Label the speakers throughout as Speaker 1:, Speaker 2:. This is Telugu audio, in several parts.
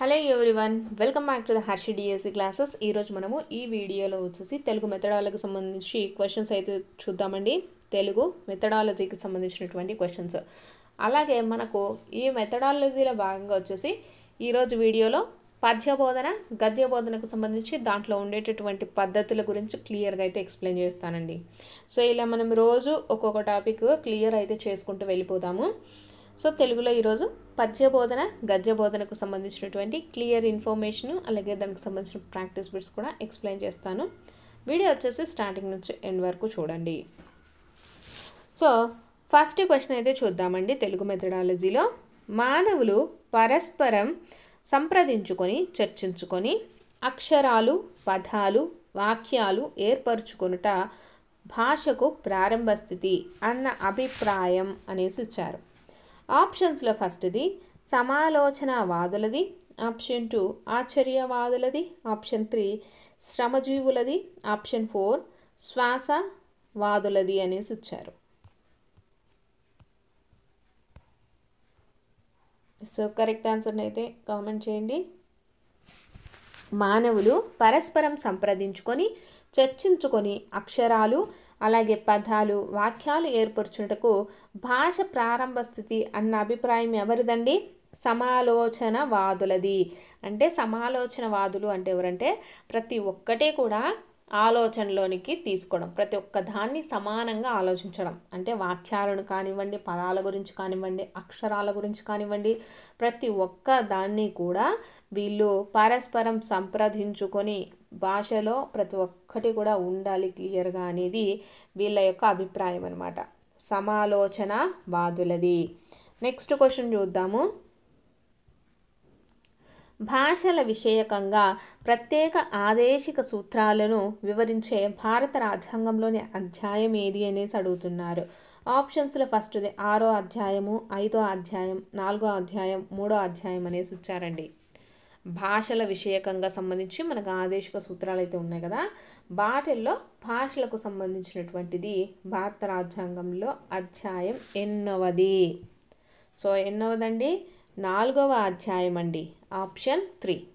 Speaker 1: Hello everyone welcome back to the Harshi DSC classes. ఈరోజు మనము ఈ వీడియోలో వచ్చేసి తెలుగు మెథడాలజీకి సంబంధించి క్వశ్చన్స్ అయితే చూద్దామండి. తెలుగు మెథడాలజీకి సంబంధించినటువంటి క్వశ్చన్స్. అలాగే మనకు ఈ మెథడాలజీలో భాగంగా వచ్చేసి ఈరోజు వీడియోలో పద్య బోధన గద్య బోధనకు సంబంధించి దాంట్లో ఉండేటటువంటి పద్ధతుల గురించి క్లియర్గా అయితే ఎక్స్ప్లెయిన్ చేస్తానండి. సో ఇలా మనం రోజు ఒక్కొక్క టాపిక్ క్లియర్ అయితే చేసుకుంటూ వెళ్ళిపోతాము సో తెలుగులో ఈరోజు పద్య బోధన గద్య బోధనకు సంబంధించినటువంటి క్లియర్ ఇన్ఫర్మేషన్ అలాగే దానికి సంబంధించిన ప్రాక్టీస్ బిట్స్ కూడా ఎక్స్ప్లెయిన్ చేస్తాను. వీడియో వచ్చేసి స్టార్టింగ్ నుంచి ఎండ్ వరకు చూడండి. సో ఫస్ట్ క్వశ్చన్ అయితే చూద్దామండి తెలుగు మెథడాలజీలో. మానవులు పరస్పరం సంప్రదించుకొని చర్చించుకొని అక్షరాలు పదాలు వాక్యాలు ఏర్పరచుకొనుట భాషకు ప్రారంభ స్థితి అన్న అభిప్రాయం అనేసి ఇచ్చారు. ఆప్షన్స్లో ఫస్ట్ది సమాలోచనవాదులది ఆప్షన్ టూ ఆశ్చర్యవాదులది ఆప్షన్ త్రీ శ్రమజీవులది ఆప్షన్ ఫోర్ శ్వాస వాదులది అనేసి ఇచ్చారు. సో కరెక్ట్ ఆన్సర్ని అయితే కామెంట్ చేయండి. మానవులు పరస్పరం సంప్రదించుకొని చర్చించుకొని అక్షరాలు అలాగే పదాలు వాక్యాలు ఏర్పరచుటకు భాష ప్రారంభ స్థితి అన్న అభిప్రాయం ఎవరిదండి? సమాలోచనవాదులది. అంటే సమాలోచనవాదులు అంటే ఎవరంటే ప్రతి ఒక్కటే కూడా ఆలోచనలోనికి తీసుకోవడం ప్రతి ఒక్క దాన్ని సమానంగా ఆలోచించడం. అంటే వాక్యాలను కానివ్వండి పదాల గురించి కానివ్వండి అక్షరాల గురించి కానివ్వండి ప్రతి ఒక్క దాన్ని కూడా వీళ్ళు పరస్పరం సంప్రదించుకొని భాషలో ప్రతి ఒక్కటి కూడా ఉండాలి క్లియర్గా అనేది వీళ్ళ యొక్క అభిప్రాయం అనమాట సమాలోచన వాదులది. నెక్స్ట్ క్వశ్చన్ చూద్దాము. భాషల విషయకంగా ప్రత్యేక ఆదేశిక సూత్రాలను వివరించే భారత రాజ్యాంగంలోని అధ్యాయం ఏది అనేసి అడుగుతున్నారు. ఆప్షన్స్లో ఫస్ట్ది ఆరో అధ్యాయము ఐదో అధ్యాయం నాలుగో అధ్యాయం మూడో అధ్యాయం అనేసి ఇచ్చారండి. భాషల విషయకంగా సంబంధించి మనకు ఆదేశిక సూత్రాలు అయితే ఉన్నాయి కదా. వాటిల్లో భాషలకు సంబంధించినటువంటిది భారత రాజ్యాంగంలో అధ్యాయం ఎన్నవది సో ఎన్నవదండి నాలుగవ అధ్యాయం అండి. Option three.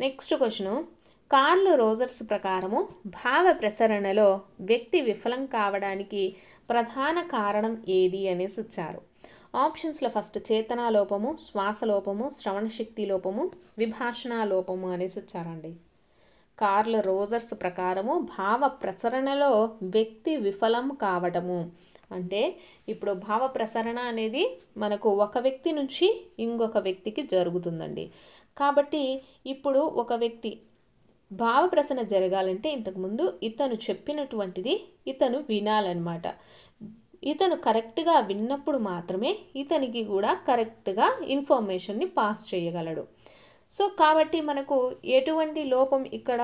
Speaker 1: Next question. Carl Rogers ప్రకారము భావ ప్రసరణలో వ్యక్తి విఫలం కావడానికి ప్రధాన కారణం ఏది అనేసి ఇచ్చారు. ఆప్షన్స్లో ఫస్ట్ చేతనా లోపము శ్వాస లోపము శ్రవణశక్తి లోపము విభాషణ లోపము అనేసి ఇచ్చారండి కార్ల రోజర్స్ ప్రకారము భావ ప్రసరణలో వ్యక్తి విఫలం కావటము. అంటే ఇప్పుడు భావ ప్రసరణ అనేది మనకు ఒక వ్యక్తి నుంచి ఇంకొక వ్యక్తికి జరుగుతుందండి. కాబట్టి ఇప్పుడు ఒక వ్యక్తి భావ ప్రసరణ జరగాలంటే ఇంతకుముందు ఇతను చెప్పినటువంటిది ఇతను వినాలన్నమాట. ఇతను కరెక్ట్గా విన్నప్పుడు మాత్రమే ఇతనికి కూడా కరెక్ట్గా ఇన్ఫర్మేషన్ని పాస్ చేయగలడు. సో కాబట్టి మనకు ఎటువంటి లోపం ఇక్కడ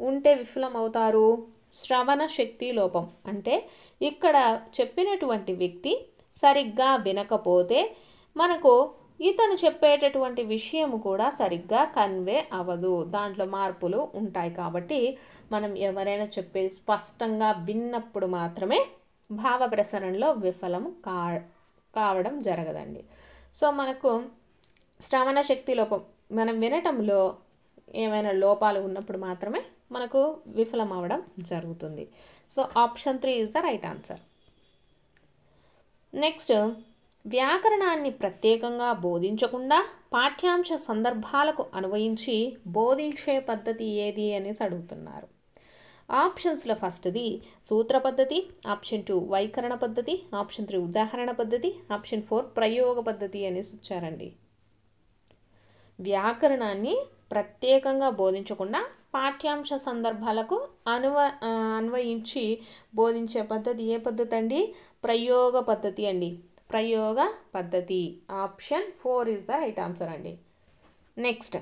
Speaker 1: ఉంటే విఫలం అవుతారు శ్రవణ శక్తి లోపం. అంటే ఇక్కడ చెప్పినటువంటి వ్యక్తి సరిగ్గా వినకపోతే మనకు ఇతను చెప్పేటటువంటి విషయం కూడా సరిగ్గా కన్వే అవ్వదు. దాంట్లో మార్పులు ఉంటాయి కాబట్టి మనం ఎవరైనా చెప్పేది స్పష్టంగా విన్నప్పుడు మాత్రమే భావ ప్రసరణలో విఫలం కా కావడం జరగదండి. సో మనకు శ్రవణ శక్తి లోపం మనం వినటంలో ఏమైనా లోపాలు ఉన్నప్పుడు మాత్రమే మనకు విఫలం అవ్వడం జరుగుతుంది. So option three is the right answer. Next వ్యాకరణాన్ని ప్రత్యేకంగా బోధించకుండా పాఠ్యాంశ సందర్భాలకు అనువయించి బోధించే పద్ధతి ఏది అనేసి అడుగుతున్నారు. ఆప్షన్స్లో ఫస్ట్ది సూత్ర పద్ధతి ఆప్షన్ టూ వైకరణ పద్ధతి ఆప్షన్ త్రీ ఉదాహరణ పద్ధతి ఆప్షన్ ఫోర్ ప్రయోగ పద్ధతి అనేసి ఇచ్చారండి. వ్యాకరణాన్ని ప్రత్యేకంగా బోధించకుండా పాఠ్యాంశ సందర్భాలకు అనువ అన్వయించి బోధించే పద్ధతి ఏ పద్ధతి అండి? ప్రయోగ పద్ధతి అండి. ప్రయోగ పద్ధతి. Option four is the right answer అండి. నెక్స్ట్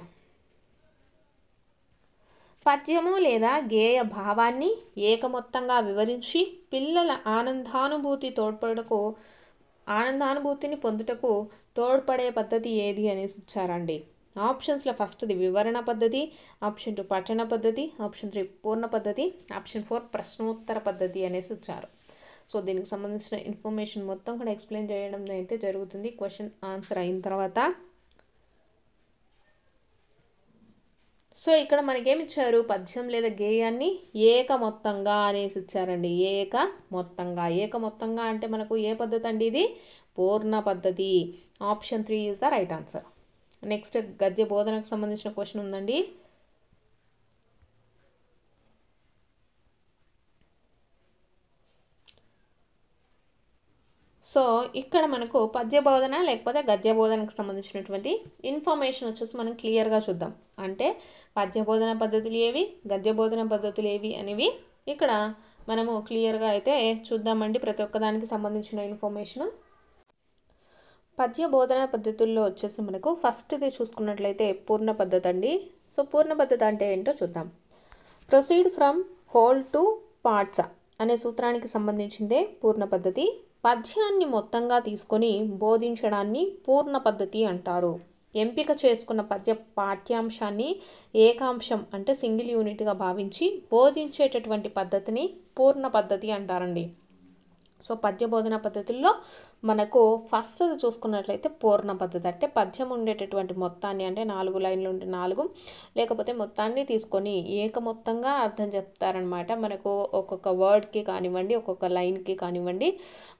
Speaker 1: పద్యము లేదా గేయ భావాన్ని ఏకమొత్తంగా వివరించి పిల్లల ఆనందానుభూతి తోడ్పడకు ఆనందానుభూతిని పొందుటకు తోడ్పడే పద్ధతి ఏది అనేసి ఇచ్చారండి. ఆప్షన్స్లో ఫస్ట్ది వివరణ పద్ధతి ఆప్షన్ టూ పఠన పద్ధతి ఆప్షన్ త్రీ పూర్ణ పద్ధతి ఆప్షన్ ఫోర్ ప్రశ్నోత్తర పద్ధతి అనేసి ఇచ్చారు. సో దీనికి సంబంధించిన ఇన్ఫర్మేషన్ మొత్తం కూడా ఎక్స్ప్లెయిన్ చేయడం అయితే జరుగుతుంది. క్వశ్చన్ ఆన్సర్ అయిన తర్వాత సో ఇక్కడ మనకేమిచ్చారు? పద్యం లేదా గేయాన్ని ఏక మొత్తంగా అనేసి ఇచ్చారండి. ఏక మొత్తంగా ఏక మొత్తంగా అంటే మనకు ఏ పద్ధతి అండి ఇది? పూర్ణ పద్ధతి. Option three is the right answer. Next గద్య బోధనకు సంబంధించిన క్వశ్చన్ ఉందండి. సో ఇక్కడ మనకు పద్య బోధన లేకపోతే గద్య బోధనకు సంబంధించినటువంటి ఇన్ఫర్మేషన్ వచ్చేసి మనం క్లియర్గా చూద్దాం. అంటే పద్య బోధన పద్ధతులు ఏవి గద్య బోధన పద్ధతులు ఏవి అనేవి ఇక్కడ మనము క్లియర్గా అయితే చూద్దామండి ప్రతి ఒక్కదానికి సంబంధించిన ఇన్ఫర్మేషన్. పద్య బోధన పద్ధతుల్లో వచ్చేసి మనకు ఫస్ట్ది చూసుకున్నట్లయితే పూర్ణ పద్ధతి అండి. సో పూర్ణ పద్ధతి అంటే ఏంటో చూద్దాం. Proceed from whole to parts అనే సూత్రానికి సంబంధించిందే పూర్ణ పద్ధతి. పద్యాన్ని మొత్తంగా తీసుకొని బోధించడాన్ని పూర్ణ పద్ధతి అంటారు. ఎంపిక చేసుకున్న పద్య పాఠ్యాంశాన్ని ఏకాంశం అంటే సింగిల్ యూనిట్గా భావించి బోధించేటటువంటి పద్ధతిని పూర్ణ పద్ధతి అంటారండి. సో పద్య బోధన పద్ధతుల్లో మనకు ఫస్ట్ చూసుకున్నట్లయితే పూర్ణ పద్ధతి. అంటే పద్యం ఉండేటటువంటి మొత్తాన్ని అంటే నాలుగు లైన్లు ఉంటే నాలుగు లేకపోతే మొత్తాన్ని తీసుకొని ఏక మొత్తంగా అర్థం చెప్తారనమాట మనకు ఒక్కొక్క వర్డ్కి కానివ్వండి ఒక్కొక్క లైన్కి కానివ్వండి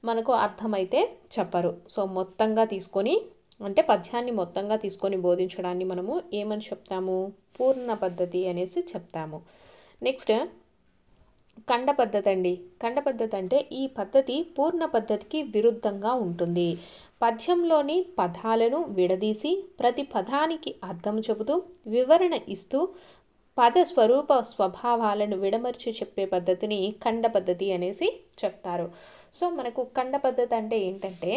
Speaker 1: మనకు అర్థమైతే చెప్పరు. సో మొత్తంగా తీసుకొని అంటే పద్యాన్ని మొత్తంగా తీసుకొని బోధించడాన్ని మనము ఏమని చెప్తాము? పూర్ణ పద్ధతి అనేసి చెప్తాము. నెక్స్ట్ ఖండ పద్ధతి అండి ఖండ పద్ధతి అంటే ఈ పద్ధతి పూర్ణ పద్ధతికి విరుద్ధంగా ఉంటుంది. పద్యంలోని పదాలను విడదీసి ప్రతి పదానికి అర్థం చెబుతూ వివరణ ఇస్తూ పద స్వరూప స్వభావాలను విడమర్చి చెప్పే పద్ధతిని ఖండ పద్ధతి అనేసి చెప్తారు. సో మనకు ఖండ పద్ధతి అంటే ఏంటంటే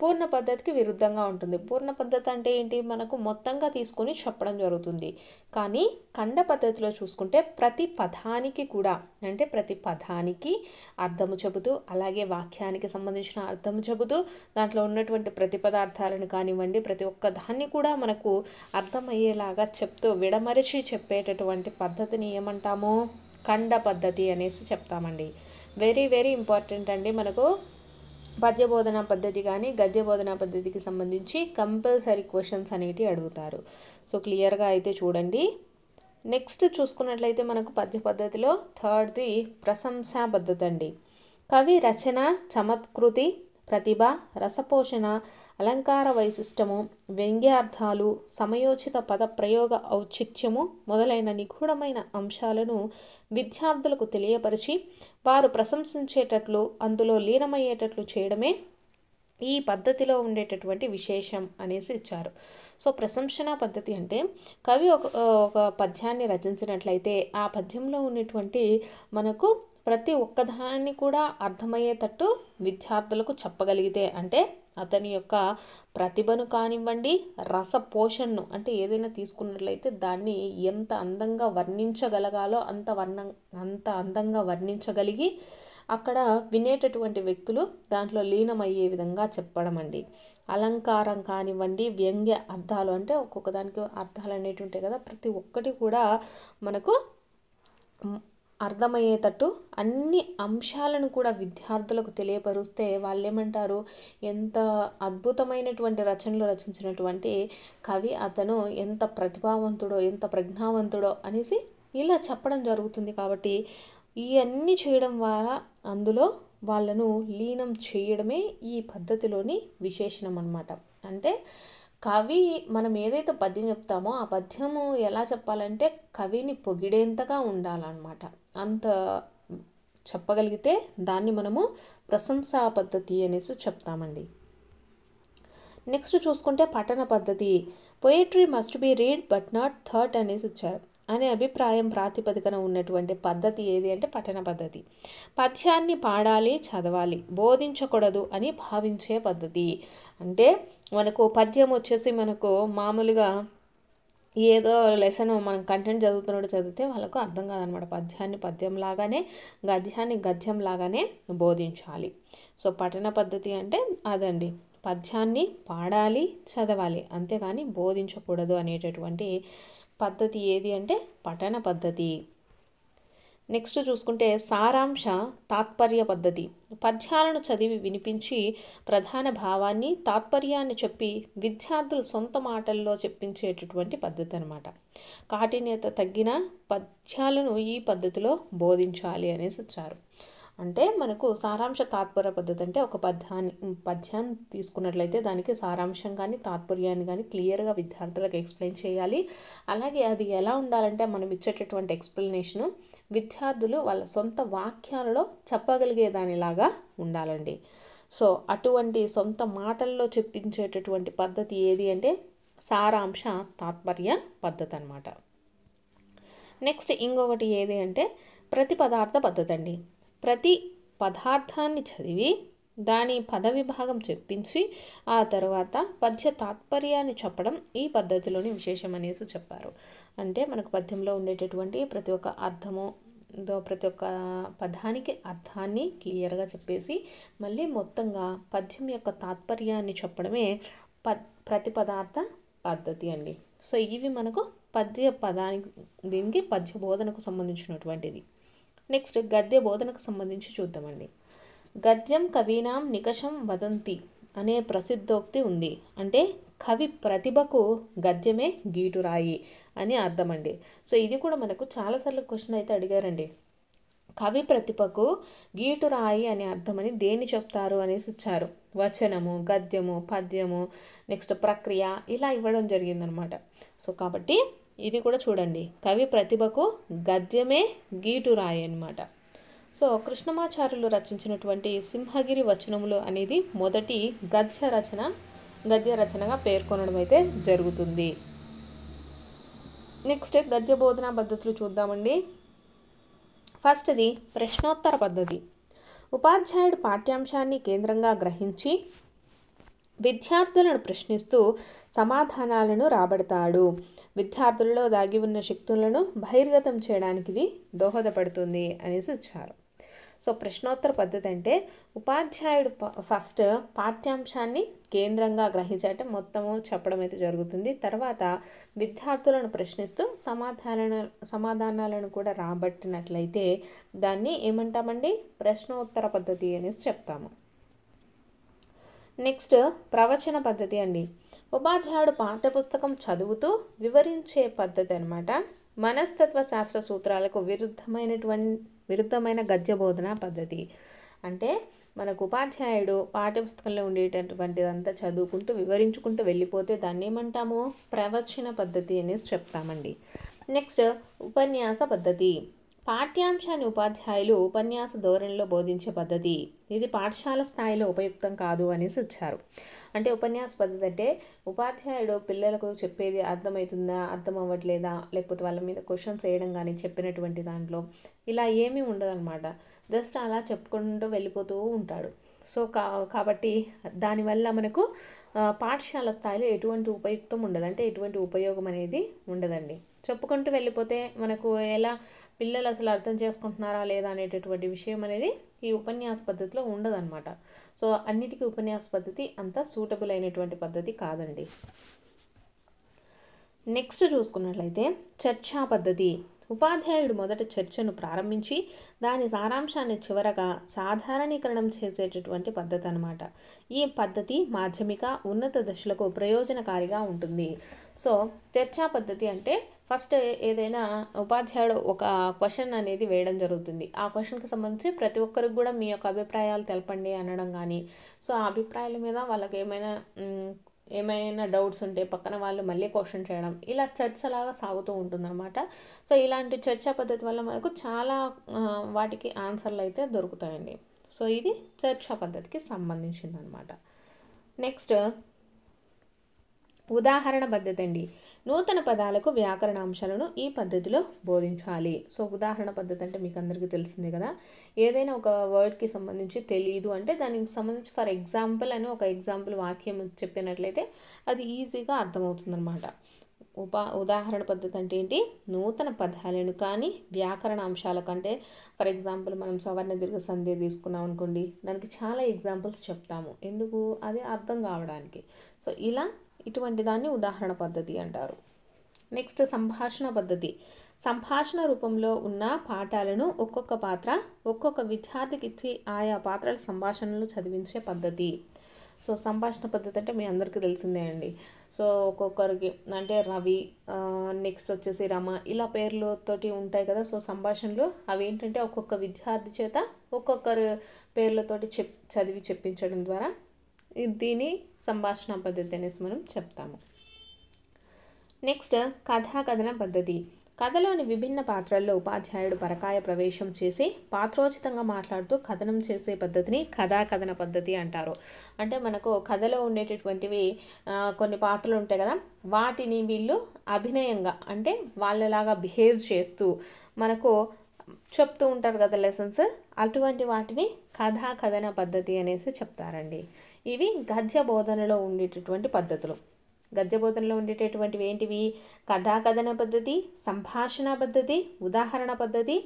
Speaker 1: పూర్ణ పద్ధతికి విరుద్ధంగా ఉంటుంది. పూర్ణ పద్ధతి అంటే ఏంటి? మనకు మొత్తంగా తీసుకొని చెప్పడం జరుగుతుంది. కానీ ఖండ పద్ధతిలో చూసుకుంటే ప్రతి పదానికి కూడా అంటే ప్రతి పదానికి అర్థము చెబుతూ అలాగే వాక్యానికి సంబంధించిన అర్థము చెబుతూ దాంట్లో ఉన్నటువంటి ప్రతి పదార్థాలను కానివ్వండి ప్రతి ఒక్క దాన్ని కూడా మనకు అర్థమయ్యేలాగా చెప్తూ విడమరిచి చెప్పేటటువంటి పద్ధతిని ఏమంటాము? ఖండ పద్ధతి అనేసి చెప్తామండి. వెరీ వెరీ ఇంపార్టెంట్ అండి మనకు పద్య బోధన పద్ధతి కానీ గద్య బోధన పద్ధతికి సంబంధించి కంపల్సరీ క్వశ్చన్స్ అనేటివి అడుగుతారు. సో క్లియర్గా అయితే చూడండి. నెక్స్ట్ చూసుకున్నట్లయితే మనకు పద్య పద్ధతిలో థర్డ్ది ప్రశంసా పద్ధతి అండి కవి రచన చమత్కృతి ప్రతిభ రసపోషణ అలంకార వైశిష్టము వ్యంగ్యార్థాలు సమయోచిత పద ప్రయోగ ఔచిత్యము మొదలైన నిగూఢమైన అంశాలను విద్యార్థులకు తెలియపరిచి వారు ప్రశంసించేటట్లు అందులో లీనమయ్యేటట్లు చేయడమే ఈ పద్ధతిలో ఉండేటటువంటి విశేషం అనేసి ఇచ్చారు. సో ప్రశంసన పద్ధతి అంటే కవి ఒక ఒక పద్యాన్ని రచించినట్లయితే ఆ పద్యంలో ఉన్నటువంటి మనకు ప్రతి ఒక్కదాన్ని కూడా అర్థమయ్యేటట్టు విద్యార్థులకు చెప్పగలిగితే అంటే అతని యొక్క ప్రతిభను కానివ్వండి రస పోషణను అంటే ఏదైనా తీసుకున్నట్లయితే దాన్ని ఎంత అందంగా వర్ణించగలగాలో అంత వర్ణం అంత అందంగా వర్ణించగలిగి అక్కడ వినేటటువంటి వ్యక్తులు దాంట్లో లీనమయ్యే విధంగా చెప్పడం అండి. అలంకారం కానివ్వండి వ్యంగ్య అర్థాలు అంటే ఒక్కొక్క దానికి అర్థాలు అనేవి ఉంటాయి కదా ప్రతి ఒక్కటి కూడా మనకు అర్థమయ్యేటట్టు అన్ని అంశాలను కూడా విద్యార్థులకు తెలియపరుస్తే వాళ్ళు ఏమంటారు ఎంత అద్భుతమైనటువంటి రచనలు రచించినటువంటి కవి అతను ఎంత ప్రతిభావంతుడో ఎంత ప్రజ్ఞావంతుడో అనేసి ఇలా చెప్పడం జరుగుతుంది కాబట్టి ఇవన్నీ చేయడం ద్వారా అందులో వాళ్ళను లీనం చేయడమే ఈ పద్ధతిలోని విశేషణం అనమాట అంటే కవి మనం ఏదైతే పద్యం చెప్తామో ఆ పద్యము ఎలా చెప్పాలంటే కవిని పొగిడేంతగా ఉండాలన్నమాట. అంత చెప్పగలిగితే దాన్ని మనము ప్రశంసా పద్ధతి అనేసి చెప్తామండి. నెక్స్ట్ చూసుకుంటే పఠన పద్ధతి. Poetry must be read but not థర్ట్ అనేసి ఇచ్చారు. అనే అభిప్రాయం ప్రాతిపదికన ఉన్నటువంటి పద్ధతి ఏది అంటే పఠన పద్ధతి. పద్యాన్ని పాడాలి చదవాలి బోధించకూడదు అని భావించే పద్ధతి. అంటే మనకు పద్యం వచ్చేసి మనకు మామూలుగా ఏదో లెసన్ మనం కంటెంట్ చదువుతున్నాడు చదివితే వాళ్ళకు అర్థం కాదనమాట. పద్యాన్ని పద్యం లాగానే గద్యాన్ని గద్యం లాగానే బోధించాలి. సో పఠన పద్ధతి అంటే అదండి. పద్యాన్ని పాడాలి చదవాలి. అంతేగాని బోధించకూడదు అనేటటువంటి పద్ధతి ఏది అంటే పఠన పద్ధతి. నెక్స్ట్ చూసుకుంటే సారాంశ తాత్పర్య పద్ధతి. పద్యాలను చదివి వినిపించి ప్రధాన భావాన్ని తాత్పర్యాన్ని చెప్పి విద్యార్థులు సొంత మాటల్లో చెప్పించేటటువంటి పద్ధతి అనమాట కాఠిన్యత తగ్గిన పద్యాలను ఈ పద్ధతిలో బోధించాలి అనేసి వచ్చారు. అంటే మనకు సారాంశ తాత్పర్య పద్ధతి అంటే ఒక పద్యాన్ని పద్యాన్ని తీసుకున్నట్లయితే దానికి సారాంశం కానీ తాత్పర్యాన్ని కానీ క్లియర్గా విద్యార్థులకు ఎక్స్ప్లెయిన్ చేయాలి. అలాగే అది ఎలా ఉండాలంటే మనం ఇచ్చేటటువంటి ఎక్స్ప్లెనేషను విద్యార్థులు వాళ్ళ సొంత వాక్యాలలో చెప్పగలిగే దానిలాగా ఉండాలండి. సో అటువంటి సొంత మాటల్లో చెప్పించేటటువంటి పద్ధతి ఏది అంటే సారాంశ తాత్పర్య పద్ధతి అనమాట నెక్స్ట్ ఇంకొకటి ఏది అంటే ప్రతి పదార్థ పద్ధతి అండి ప్రతి పదార్థాన్ని చదివి దాని పద విభాగం చెప్పించి ఆ తర్వాత పద్య తాత్పర్యాన్ని చెప్పడం ఈ పద్ధతిలోని విశేషం అనేసి చెప్పారు. అంటే మనకు పద్యంలో ఉండేటటువంటి ప్రతి ఒక్క అర్థము ప్రతి ఒక్క పదానికి అర్థాన్ని క్లియర్గా చెప్పేసి మళ్ళీ మొత్తంగా పద్యం యొక్క తాత్పర్యాన్ని చెప్పడమే పద్ ప్రతి పదార్థ పద్ధతి అండి. సో ఇవి మనకు పద్య పదానికి దీనికి పద్య బోధనకు సంబంధించినటువంటిది. నెక్స్ట్ గద్య బోధనకు సంబంధించి చూద్దామండి. గద్యం కవీనాం నికషం వదంతి అనే ప్రసిద్ధోక్తి ఉంది. అంటే కవి ప్రతిభకు గద్యమే గీటురాయి అని అర్థమండి. సో ఇది కూడా మనకు చాలాసార్లు క్వశ్చన్ అయితే అడిగారండి. కవి ప్రతిభకు గీటురాయి అనే అర్థమని దేన్ని చెప్తారు అనేసి ఇచ్చారు. వచనము గద్యము పద్యము నెక్స్ట్ ప్రక్రియ ఇలా ఇవ్వడం జరిగిందనమాట. సో కాబట్టి ఇది కూడా చూడండి. కవి ప్రతిభకు గద్యమే గీటురాయి అనమాట సో కృష్ణమాచార్యులు రచించినటువంటి సింహగిరి వచనములు అనేది మొదటి గద్య రచన గద్య రచనగా పేర్కొనడం అయితే జరుగుతుంది. నెక్స్ట్ గద్య బోధనా పద్ధతులు చూద్దామండి. ఫస్ట్ది ప్రశ్నోత్తర పద్ధతి. ఉపాధ్యాయుడు పాఠ్యాంశాన్ని కేంద్రంగా గ్రహించి విద్యార్థులను ప్రశ్నిస్తూ సమాధానాలను రాబడతాడు. విద్యార్థులలో దాగి ఉన్న శక్తులను బహిర్గతం చేయడానికి ఇది దోహదపడుతుంది అనేసి ఇచ్చారు. సో ప్రశ్నోత్తర పద్ధతి అంటే ఉపాధ్యాయుడు ఫస్ట్ పాఠ్యాంశాన్ని కేంద్రంగా గ్రహించటం మొత్తము చెప్పడం అయితే జరుగుతుంది. తర్వాత విద్యార్థులను ప్రశ్నిస్తూ సమాధాన సమాధానాలను కూడా రాబట్టినట్లయితే దాన్ని ఏమంటామండి? ప్రశ్నోత్తర పద్ధతి అనేసి చెప్తాము. నెక్స్ట్ ప్రవచన పద్ధతి అండి. ఉపాధ్యాయుడు పాఠ్యపుస్తకం చదువుతూ వివరించే పద్ధతి అనమాట మనస్తత్వ శాస్త్ర సూత్రాలకు విరుద్ధమైనటువంటి విరుద్ధమైన గద్య బోధన పద్ధతి. అంటే మనకు ఉపాధ్యాయుడు పాఠ్యపుస్తకంలో ఉండేటటువంటిదంతా చదువుకుంటూ వివరించుకుంటూ వెళ్ళిపోతే దాన్ని ఏమంటాము ప్రవచన పద్ధతి అనేసి చెప్తామండి. నెక్స్ట్ ఉపన్యాస పద్ధతి. పాఠ్యాంశాన్ని ఉపాధ్యాయులు ఉపన్యాస ధోరణిలో బోధించే పద్ధతి. ఇది పాఠశాల స్థాయిలో ఉపయుక్తం కాదు అనేసి ఇచ్చారు. అంటే ఉపన్యాస పద్ధతి అంటే ఉపాధ్యాయుడు పిల్లలకు చెప్పేది అర్థమవుతుందా అర్థం అవ్వట్లేదా లేకపోతే వాళ్ళ మీద క్వశ్చన్స్ వేయడం కానీ చెప్పినటువంటి దాంట్లో ఇలా ఏమీ ఉండదన్నమాట. జస్ట్ అలా చెప్పుకుంటూ వెళ్ళిపోతూ ఉంటాడు. సో కా కాబట్టి దానివల్ల మనకు పాఠశాల స్థాయిలో ఎటువంటి ఉపయుక్తం ఉండదు. అంటే ఎటువంటి ఉపయోగం అనేది ఉండదండి. చెప్పుకుంటూ వెళ్ళిపోతే మనకు ఎలా పిల్లలు అసలు అర్థం చేసుకుంటున్నారా లేదా అనేటటువంటి విషయం అనేది ఈ ఉపన్యాస పద్ధతిలో ఉండదన్నమాట. సో అన్నిటికీ ఉపన్యాస పద్ధతి అంత సూటబుల్ అయినటువంటి పద్ధతి కాదండి. నెక్స్ట్ చూసుకున్నట్లయితే చర్చా పద్ధతి. ఉపాధ్యాయుడు మొదట చర్చను ప్రారంభించి దాని సారాంశాన్ని చివరగా సాధారణీకరణం చేసేటటువంటి పద్ధతి అనమాట ఈ పద్ధతి మాధ్యమిక ఉన్నత దశలకు ప్రయోజనకారిగా ఉంటుంది. సో చర్చా పద్ధతి అంటే ఫస్ట్ ఏదైనా ఉపాధ్యాయుడు ఒక క్వశ్చన్ అనేది వేయడం జరుగుతుంది. ఆ క్వశ్చన్కి సంబంధించి ప్రతి ఒక్కరికి కూడా మీ యొక్క అభిప్రాయాలు తెలపండి అనడం కానీ సో ఆ అభిప్రాయాల మీద వాళ్ళకి ఏమైనా ఏమైనా డౌట్స్ ఉంటే పక్కన వాళ్ళు మళ్ళీ క్వశ్చన్ చేయడం ఇలా చర్చ లాగా సాగుతూ ఉంటుందన్నమాట. సో ఇలాంటి చర్చా పద్ధతి వల్ల మనకు చాలా వాటికి ఆన్సర్లు అయితే దొరుకుతాయండి. సో ఇది చర్చా పద్ధతికి సంబంధించింది అనమాట నెక్స్ట్ ఉదాహరణ పద్ధతి అండి. నూతన పదాలకు వ్యాకరణ అంశాలను ఈ పద్ధతిలో బోధించాలి. సో ఉదాహరణ పద్ధతి అంటే మీకు అందరికీ తెలిసిందే కదా. ఏదైనా ఒక వర్డ్కి సంబంధించి తెలియదు అంటే దానికి సంబంధించి ఫర్ ఎగ్జాంపుల్ అని ఒక ఎగ్జాంపుల్ వాక్యం చెప్పినట్లయితే అది ఈజీగా అర్థమవుతుందన్నమాట. ఉపా ఉదాహరణ పద్ధతి అంటే ఏంటి? నూతన పదాలను కానీ వ్యాకరణ అంశాల కంటే ఫర్ ఎగ్జాంపుల్ మనం సవర్ణ దీర్ఘ సంధి తీసుకున్నాం అనుకోండి దానికి చాలా ఎగ్జాంపుల్స్ చెప్తాము. ఎందుకు? అది అర్థం కావడానికి. సో ఇలా ఇటువంటి దాన్ని ఉదాహరణ పద్ధతి అంటారు. నెక్స్ట్ సంభాషణ పద్ధతి. సంభాషణ రూపంలో ఉన్న పాఠాలను ఒక్కొక్క పాత్ర ఒక్కొక్క విద్యార్థికి ఇచ్చి ఆయా పాత్రల సంభాషణలు చదివించే పద్ధతి. సో సంభాషణ పద్ధతి అంటే మీ అందరికీ తెలిసిందే అండి. సో ఒక్కొక్కరికి అంటే రవి నెక్స్ట్ వచ్చేసి రమ ఇలా పేర్లతోటి ఉంటాయి కదా. సో సంభాషణలు అవి ఏంటంటే ఒక్కొక్క విద్యార్థి చేత ఒక్కొక్కరు పేర్లతోటి చెప్ చదివి చెప్పించడం ద్వారా దీని సంభాషణ పద్ధతి అనేసి మనం చెప్తాము. నెక్స్ట్ కథా కథన పద్ధతి. కథలోని విభిన్న పాత్రల్లో ఉపాధ్యాయుడు పరకాయ ప్రవేశం చేసి పాత్రోచితంగా మాట్లాడుతూ కథనం చేసే పద్ధతిని కథా కథన పద్ధతి అంటారు. అంటే మనకు కథలో ఉండేటటువంటివి కొన్ని పాత్రలు ఉంటాయి కదా వాటిని వీళ్ళు అభినయంగా అంటే వాళ్ళలాగా బిహేవ్ చేస్తూ మనకు చెప్తూ ఉంటారు కదా లెసన్స్ అటువంటి వాటిని కథా కథన పద్ధతి అనేసి చెప్తారండి. ఇవి గద్య బోధనలో ఉండేటటువంటి పద్ధతులు. గద్య బోధనలో ఉండేటటువంటివి ఏంటివి? కథా కథన పద్ధతి సంభాషణ పద్ధతి ఉదాహరణ పద్ధతి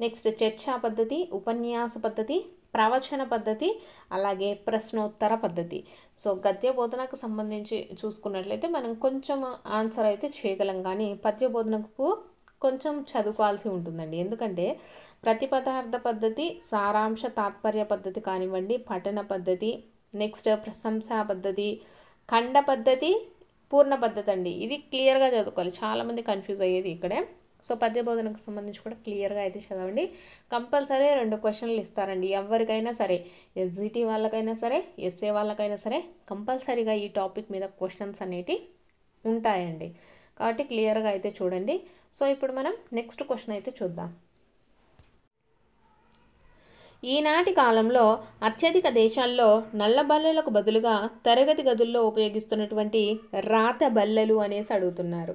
Speaker 1: నెక్స్ట్ చర్చా పద్ధతి ఉపన్యాస పద్ధతి ప్రవచన పద్ధతి అలాగే ప్రశ్నోత్తర పద్ధతి. సో గద్య బోధనకు సంబంధించి చూసుకున్నట్లయితే మనం కొంచెం ఆన్సర్ అయితే చేయగలం. కానీ పద్య బోధనకు కొంచెం చదువుకోవాల్సి ఉంటుందండి. ఎందుకంటే ప్రతి పదార్థ పద్ధతి సారాంశ తాత్పర్య పద్ధతి కానివ్వండి పఠన పద్ధతి నెక్స్ట్ ప్రశంసా పద్ధతి ఖండ పద్ధతి పూర్ణ పద్ధతి అండి. ఇది క్లియర్గా చదువుకోవాలి. చాలామంది కన్ఫ్యూజ్ అయ్యేది ఇక్కడే. సో పద్య బోధనకు సంబంధించి కూడా క్లియర్గా అయితే చదవండి. కంపల్సరీ రెండు క్వశ్చన్లు ఇస్తారండి. ఎవరికైనా సరే ఎస్జిటి వాళ్ళకైనా సరే ఎస్ఏ వాళ్ళకైనా సరే కంపల్సరీగా ఈ టాపిక్ మీద క్వశ్చన్స్ అనేటివి ఉంటాయండి. కాబట్టి క్లియర్గా అయితే చూడండి. సో ఇప్పుడు మనం నెక్స్ట్ క్వశ్చన్ అయితే చూద్దాం. ఈనాటి కాలంలో అత్యధిక దేశాల్లో నల్ల బల్లలకు బదులుగా తరగతి గదుల్లో ఉపయోగిస్తున్నటువంటి రాత బల్లలు అనేసి అడుగుతున్నారు.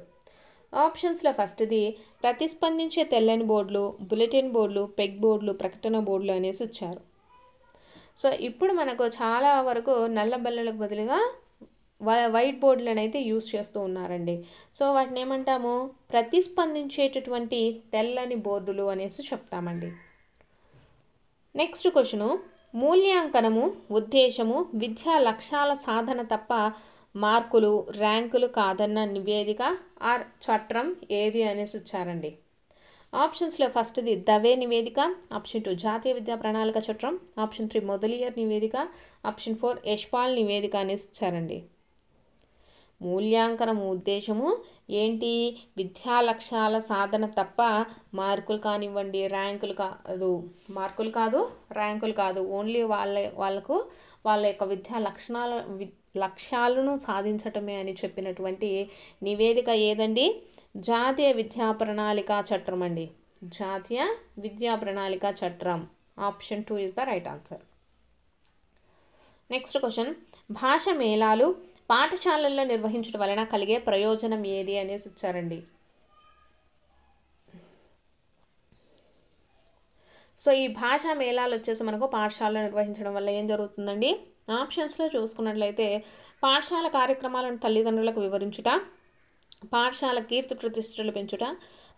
Speaker 1: ఆప్షన్స్లో ఫస్ట్ది ప్రతిస్పందించే తెల్లని బోర్డులు బులెటిన్ బోర్డులు పెగ్ బోర్డులు ప్రకటన బోర్డులు అనేసి ఇచ్చారు. సో ఇప్పుడు మనకు చాలా వరకు నల్ల బల్లలకు బదులుగా వైట్ బోర్డులను అయితే యూస్ చేస్తూ ఉన్నారండి. సో వాటిని ఏమంటాము? ప్రతిస్పందించేటటువంటి తెల్లని బోర్డులు అనేసి చెప్తామండి. Next question. మూల్యాంకనము ఉద్దేశము విద్యా లక్ష్యాల సాధన తప్ప మార్కులు ర్యాంకులు కాదన్న నివేదిక ఆర్ చట్రం ఏది అనేసి ఇచ్చారండి. ఆప్షన్స్లో ఫస్ట్ది దవే నివేదిక ఆప్షన్ టూ జాతీయ విద్యా ప్రణాళిక చట్రం ఆప్షన్ త్రీ మొదలియర్ నివేదిక ఆప్షన్ ఫోర్ యశ్పాల్ నివేదిక అనేసి ఇచ్చారండి. మూల్యాంకనం ఉద్దేశము ఏంటి? విద్యా లక్ష్యాల సాధన తప్ప మార్కులు కానివ్వండి ర్యాంకులు కాదు మార్కులు కాదు ర్యాంకులు కాదు. ఓన్లీ వాళ్ళ వాళ్ళకు వాళ్ళ యొక్క విద్యా లక్షణాల లక్ష్యాలను సాధించటమే అని చెప్పినటువంటి నివేదిక ఏదండి? జాతీయ విద్యా ప్రణాళిక చట్టం అండి. జాతీయ విద్యా ప్రణాళిక చట్టం. Option two is the right answer. Next question. భాష మేళాలు పాఠశాలల్లో నిర్వహించడం వలన కలిగే ప్రయోజనం ఏది అనేసి ఇచ్చారండి. సో ఈ భాషా మేళాలు వచ్చేసి మనకు పాఠశాలలో నిర్వహించడం వల్ల ఏం జరుగుతుందండి? ఆప్షన్స్లో చూసుకున్నట్లయితే పాఠశాల కార్యక్రమాలను తల్లిదండ్రులకు వివరించుట పాఠశాల కీర్తి ప్రతిష్టలు పెంచుట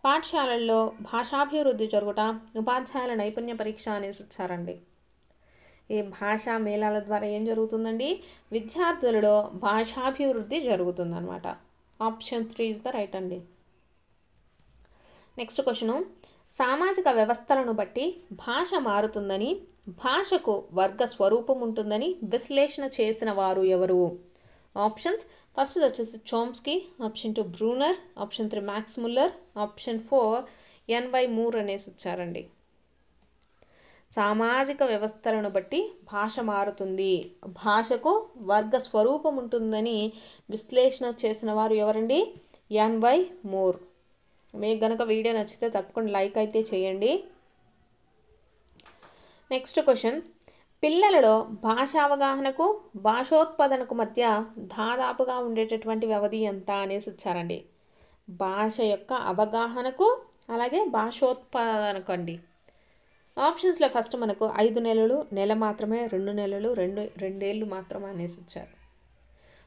Speaker 1: పాఠశాలల్లో భాషాభివృద్ధి జరుగుట ఉపాధ్యాయుల నైపుణ్య పరీక్ష అనేసి ఇచ్చారండి. ఈ భాషా మేళాల ద్వారా ఏం జరుగుతుందండి? విద్యార్థులలో భాషాభివృద్ధి జరుగుతుందన్నమాట. Option three is the right అండి. నెక్స్ట్ క్వశ్చను సామాజిక వ్యవస్థలను బట్టి భాష మారుతుందని భాషకు వర్గ స్వరూపం ఉంటుందని విశ్లేషణ చేసిన వారు ఎవరు? ఆప్షన్స్ ఫస్ట్ వచ్చేసి Chomsky option two Bruner option three Max Muller option four N Y Moore అనేసి వచ్చారండి. సామాజిక వ్యవస్థలను బట్టి భాష మారుతుంది. భాషకు వర్గ స్వరూపం ఉంటుందని విశ్లేషణ చేసిన వారు ఎవరండి? N Y Moore. మీకు గనక వీడియో నచ్చితే తప్పకుండా లైక్ అయితే చేయండి. Next question. పిల్లలలో భాష అవగాహనకు భాషోత్పాదనకు మధ్య దాదాపుగా ఉండేటటువంటి వ్యవధి ఎంత అనేసి ఇచ్చారండి. భాష యొక్క అవగాహనకు అలాగే భాషోత్పాదనకు అండి. ఆప్షన్స్లో ఫస్ట్ మనకు ఐదు నెలలు నెల మాత్రమే రెండు నెలలు రెండు రెండేళ్ళు మాత్రమే అనేసి ఇచ్చారు.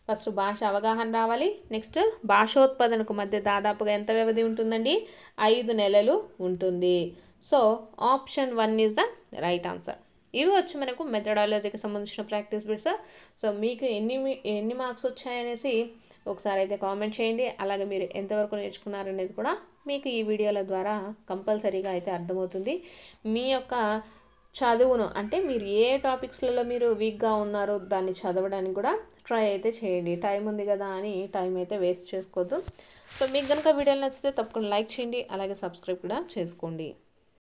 Speaker 1: ఫస్ట్ భాష అవగాహన రావాలి. నెక్స్ట్ భాషోత్పాదనకు మధ్య దాదాపుగా ఎంత వ్యవధి ఉంటుందండి? ఐదు నెలలు ఉంటుంది. So option one is the right answer ఇవి వచ్చి మనకు మెథడాలజీకి సంబంధించిన ప్రాక్టీస్ బిట్స్. సో మీకు ఎన్ని ఎన్ని మార్క్స్ వచ్చాయనేసి ఒకసారి అయితే కామెంట్ చేయండి. అలాగే మీరు ఎంతవరకు నేర్చుకున్నారనేది కూడా మీకు ఈ వీడియోల ద్వారా కంపల్సరీగా అయితే అర్థమవుతుంది. మీ యొక్క చదువును అంటే మీరు ఏ టాపిక్స్లలో మీరు వీక్గా ఉన్నారో దాన్ని చదవడానికి కూడా ట్రై అయితే చేయండి. టైం ఉంది కదా అని టైం అయితే వేస్ట్ చేసుకోవద్దు. సో మీకు కనుక వీడియోలు నచ్చితే తప్పకుండా లైక్ చేయండి అలాగే సబ్స్క్రైబ్ కూడా చేసుకోండి.